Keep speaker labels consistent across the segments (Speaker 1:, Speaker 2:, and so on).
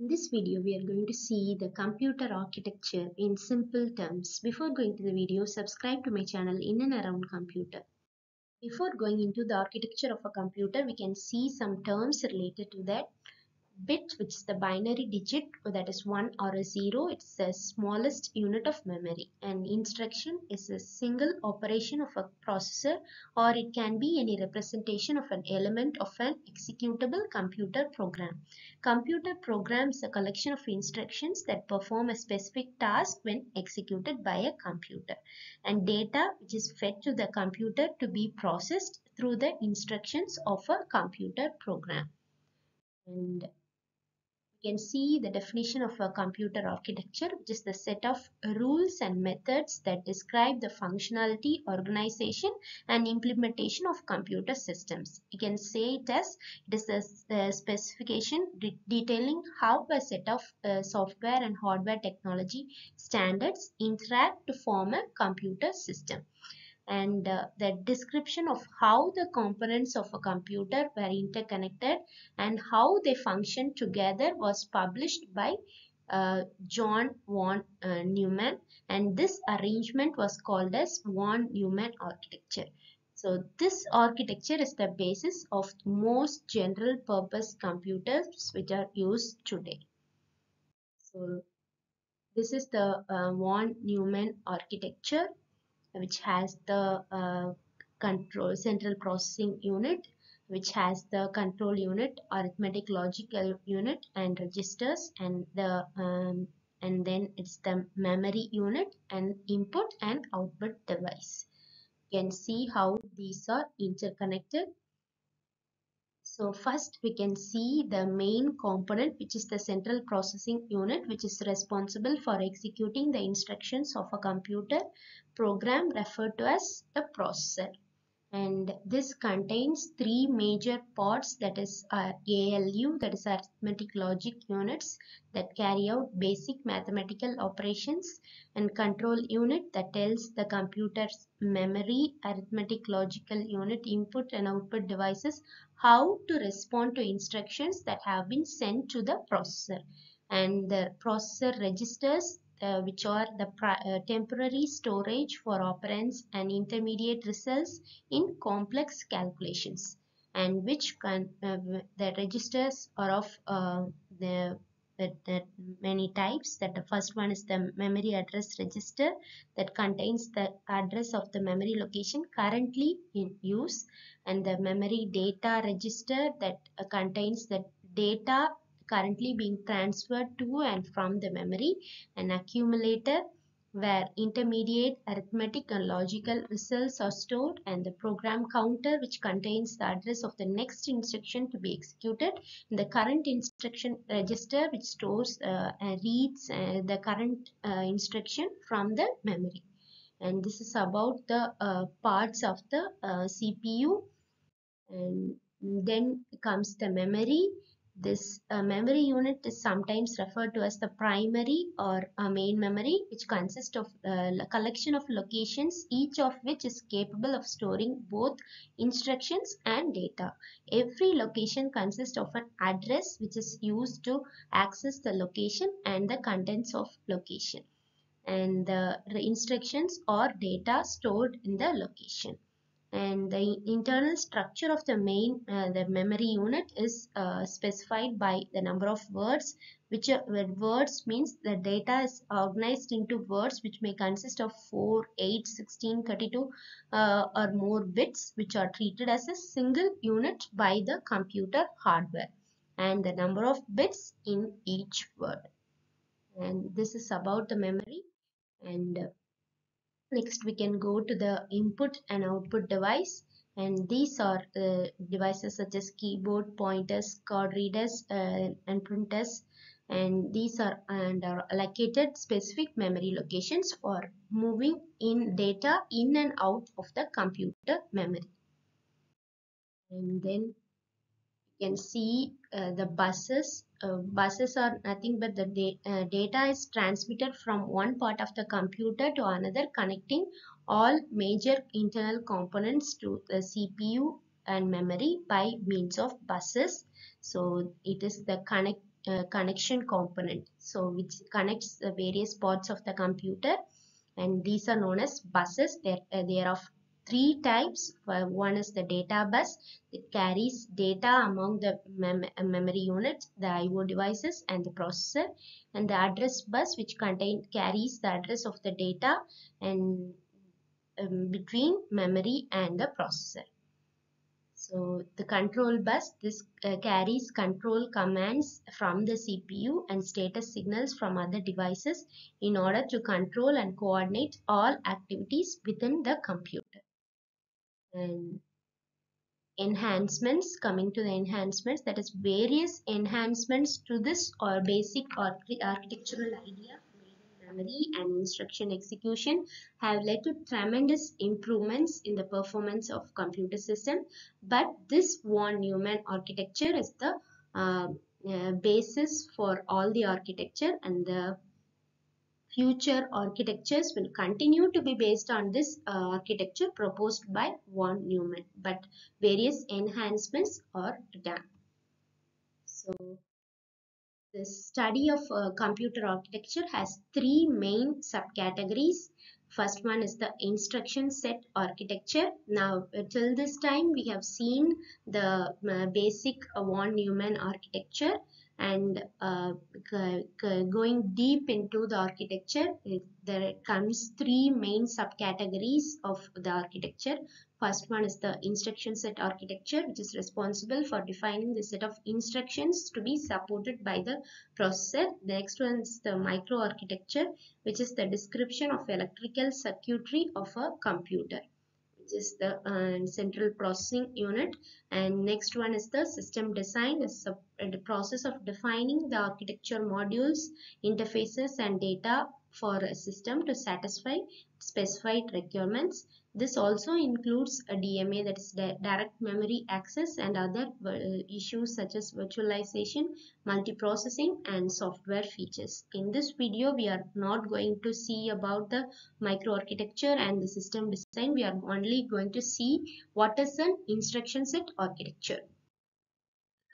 Speaker 1: In this video, we are going to see the computer architecture in simple terms. Before going to the video, subscribe to my channel in and around computer. Before going into the architecture of a computer, we can see some terms related to that. Bit, which is the binary digit, that is 1 or a 0, it's the smallest unit of memory. And instruction is a single operation of a processor or it can be any representation of an element of an executable computer program. Computer program is a collection of instructions that perform a specific task when executed by a computer. And data which is fed to the computer to be processed through the instructions of a computer program. And you can see the definition of a computer architecture which is the set of rules and methods that describe the functionality, organization and implementation of computer systems. You can say it as it is a, specification de detailing how a set of uh, software and hardware technology standards interact to form a computer system and uh, the description of how the components of a computer were interconnected and how they function together was published by uh, John von uh, Neumann and this arrangement was called as von Neumann architecture. So this architecture is the basis of most general purpose computers which are used today. So this is the uh, von Neumann architecture which has the uh, control central processing unit which has the control unit arithmetic logical unit and registers and the um, and then it's the memory unit and input and output device. You can see how these are interconnected so first we can see the main component which is the central processing unit which is responsible for executing the instructions of a computer program referred to as the processor and this contains three major parts that is uh, ALU that is arithmetic logic units that carry out basic mathematical operations and control unit that tells the computer's memory arithmetic logical unit input and output devices how to respond to instructions that have been sent to the processor. And the processor registers uh, which are the uh, temporary storage for operands and intermediate results in complex calculations and which can uh, the registers are of uh, the that, many types that the first one is the memory address register that contains the address of the memory location currently in use and the memory data register that uh, contains the data currently being transferred to and from the memory, an accumulator where intermediate arithmetic and logical results are stored and the program counter which contains the address of the next instruction to be executed. The current instruction register which stores uh, and reads uh, the current uh, instruction from the memory. And this is about the uh, parts of the uh, CPU and then comes the memory this uh, memory unit is sometimes referred to as the primary or a main memory which consists of uh, a collection of locations each of which is capable of storing both instructions and data. Every location consists of an address which is used to access the location and the contents of location and the instructions or data stored in the location and the internal structure of the main uh, the memory unit is uh, specified by the number of words which are, words means the data is organized into words which may consist of 4 8 16 32 uh, or more bits which are treated as a single unit by the computer hardware and the number of bits in each word. And this is about the memory and Next, we can go to the input and output device and these are uh, devices such as keyboard, pointers, card readers uh, and printers and these are and are allocated specific memory locations for moving in data in and out of the computer memory. And then you can see uh, the buses uh, buses are nothing but the da uh, data is transmitted from one part of the computer to another connecting all major internal components to the CPU and memory by means of buses. So it is the connect uh, connection component. So which connects the various parts of the computer and these are known as buses. They are, uh, they are of three types one is the data bus it carries data among the mem memory units the IO devices and the processor and the address bus which contain carries the address of the data and um, between memory and the processor so the control bus, this uh, carries control commands from the CPU and status signals from other devices in order to control and coordinate all activities within the computer. And enhancements, coming to the enhancements, that is various enhancements to this or basic or architectural idea memory and instruction execution have led to tremendous improvements in the performance of computer system. But this von Neumann architecture is the uh, uh, basis for all the architecture and the future architectures will continue to be based on this uh, architecture proposed by von Neumann but various enhancements are done so the study of uh, computer architecture has three main subcategories. First one is the instruction set architecture. Now, uh, till this time, we have seen the uh, basic von Neumann architecture and uh, going deep into the architecture, there comes three main subcategories of the architecture. First one is the instruction set architecture which is responsible for defining the set of instructions to be supported by the processor. The next one is the microarchitecture which is the description of electrical circuitry of a computer which is the uh, central processing unit. And next one is the system design is the process of defining the architecture modules interfaces and data for a system to satisfy specified requirements this also includes a DMA that is direct memory access and other issues such as virtualization, multiprocessing and software features. In this video, we are not going to see about the microarchitecture and the system design. We are only going to see what is an instruction set architecture.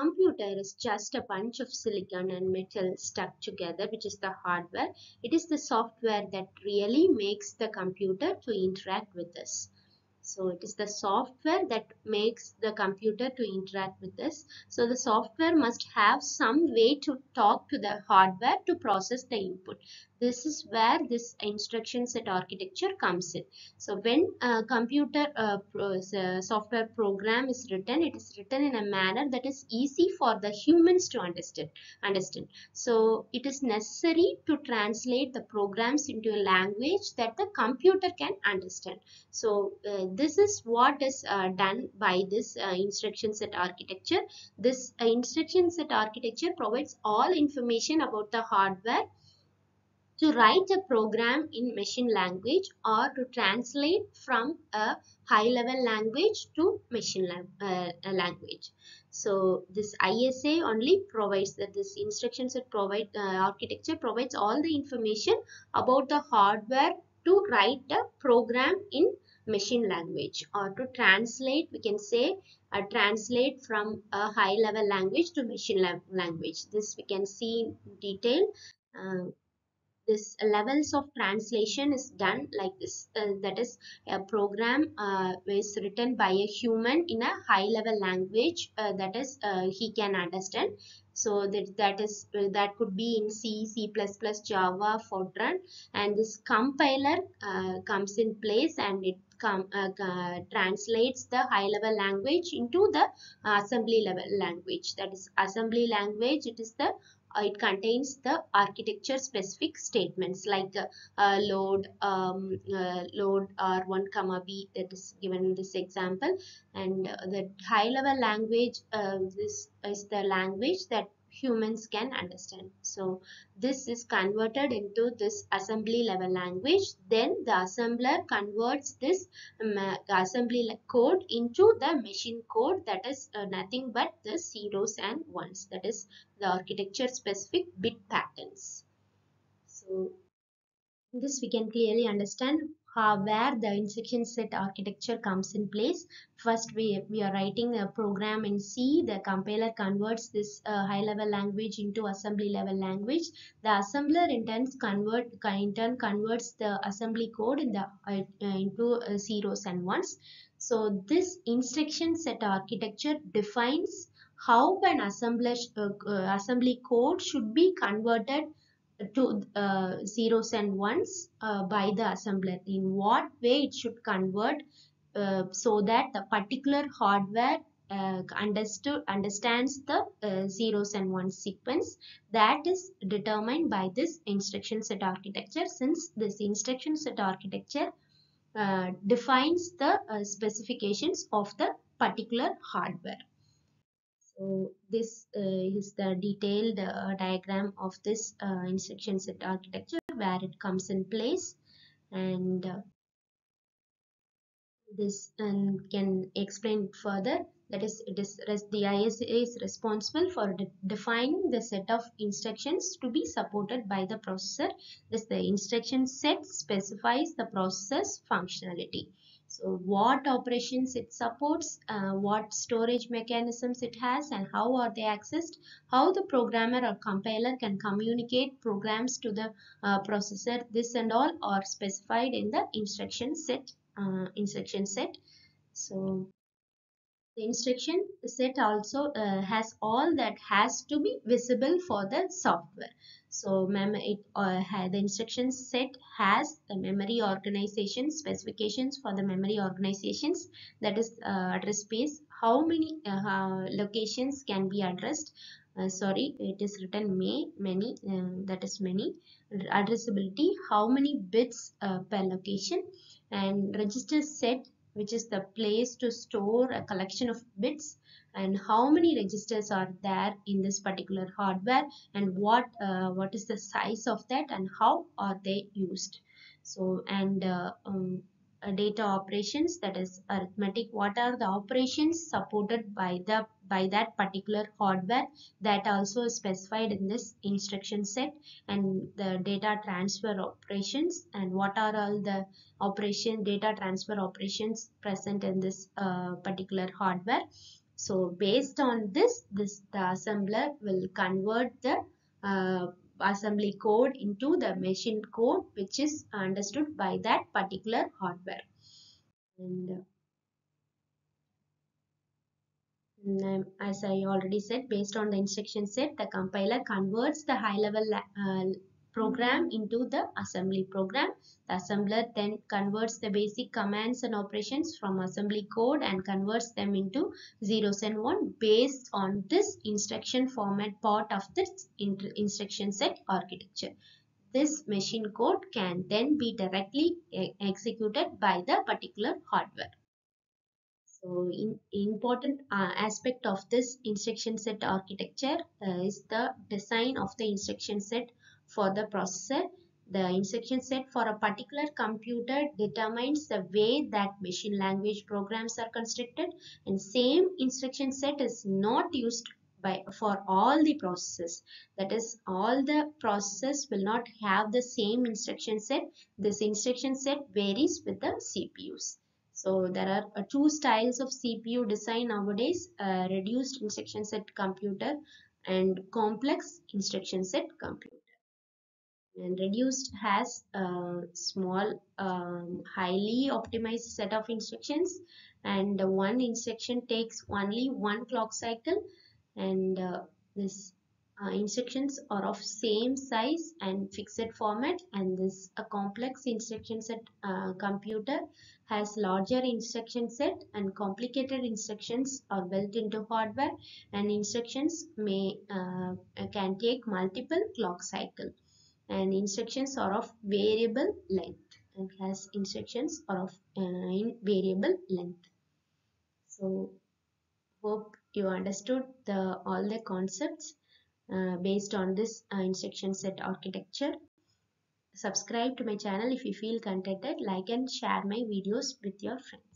Speaker 1: Computer is just a bunch of silicon and metal stuck together which is the hardware. It is the software that really makes the computer to interact with us. So it is the software that makes the computer to interact with this. So the software must have some way to talk to the hardware to process the input. This is where this instruction set architecture comes in. So when a computer uh, uh, software program is written, it is written in a manner that is easy for the humans to understand. understand. So it is necessary to translate the programs into a language that the computer can understand. So uh, this is what is uh, done by this uh, instruction set architecture. This uh, instruction set architecture provides all information about the hardware to write a program in machine language or to translate from a high level language to machine uh, language. So this ISA only provides that this instruction set provide uh, architecture provides all the information about the hardware to write a program in machine language. Or to translate we can say uh, translate from a high level language to machine language. This we can see in detail. Uh, this levels of translation is done like this. Uh, that is a program uh, is written by a human in a high level language uh, that is uh, he can understand. So that that is uh, that could be in c c++ java fortran. And this compiler uh, comes in place and it come, translates the high level language into the assembly level language. That is assembly language it is the uh, it contains the architecture specific statements like uh, uh, load um, uh, load r1 comma b that is given in this example. And uh, the high level language uh, this is the language that humans can understand. So this is converted into this assembly level language. Then the assembler converts this um, assembly code into the machine code that is uh, nothing but the zeros and ones. That is the architecture specific bit patterns. So this we can clearly understand how, where the instruction set architecture comes in place. First, we, we are writing a program in C. The compiler converts this uh, high level language into assembly level language. The assembler in turn, convert, in turn converts the assembly code in the, uh, into uh, zeros and ones. So this instruction set architecture defines how an assembler, uh, uh, assembly code should be converted to uh, zeros and ones uh, by the assembler. In what way it should convert uh, so that the particular hardware uh, understood understands the uh, zeros and ones sequence that is determined by this instruction set architecture. Since this instruction set architecture uh, defines the specifications of the particular hardware so this uh, is the detailed uh, diagram of this uh, instruction set architecture where it comes in place and this and can explain further that is it is the ISA is responsible for de defining the set of instructions to be supported by the processor. This the instruction set specifies the processor's functionality. So what operations it supports, uh, what storage mechanisms it has and how are they accessed, how the programmer or compiler can communicate programs to the uh, processor, this and all are specified in the instruction set. Uh, instruction set. So the instruction set also uh, has all that has to be visible for the software. So mem it, uh, the instruction set has the memory organization specifications for the memory organizations that is uh, address space. How many uh, locations can be addressed? Uh, sorry, it is written may, many, uh, that is many. Addressability, how many bits per location and register set which is the place to store a collection of bits and how many registers are there in this particular hardware and what uh, what is the size of that and how are they used. So and uh, um, data operations that is arithmetic what are the operations supported by the by that particular hardware that also is specified in this instruction set and the data transfer operations and what are all the operation data transfer operations present in this uh, particular hardware. So based on this this the assembler will convert the uh, assembly code into the machine code which is understood by that particular hardware. And, and as I already said based on the instruction set the compiler converts the high level uh, program into the assembly program. The assembler then converts the basic commands and operations from assembly code and converts them into zeros and one based on this instruction format part of this instruction set architecture. This machine code can then be directly executed by the particular hardware. So, in, important uh, aspect of this instruction set architecture uh, is the design of the instruction set for the processor. The instruction set for a particular computer determines the way that machine language programs are constructed and same instruction set is not used by for all the processes. That is all the processes will not have the same instruction set. This instruction set varies with the CPUs so there are uh, two styles of CPU design nowadays uh, reduced instruction set computer and complex instruction set computer. And reduced has a small um, highly optimized set of instructions and one instruction takes only one clock cycle and uh, this uh, instructions are of same size and fixed format and this a complex instruction set uh, computer has larger instruction set and complicated instructions are built into hardware and instructions may uh, can take multiple clock cycle. And instructions are of variable length and has instructions are of uh, in variable length. So hope you understood the all the concepts based on this uh, instruction set architecture. Subscribe to my channel if you feel contented. Like and share my videos with your friends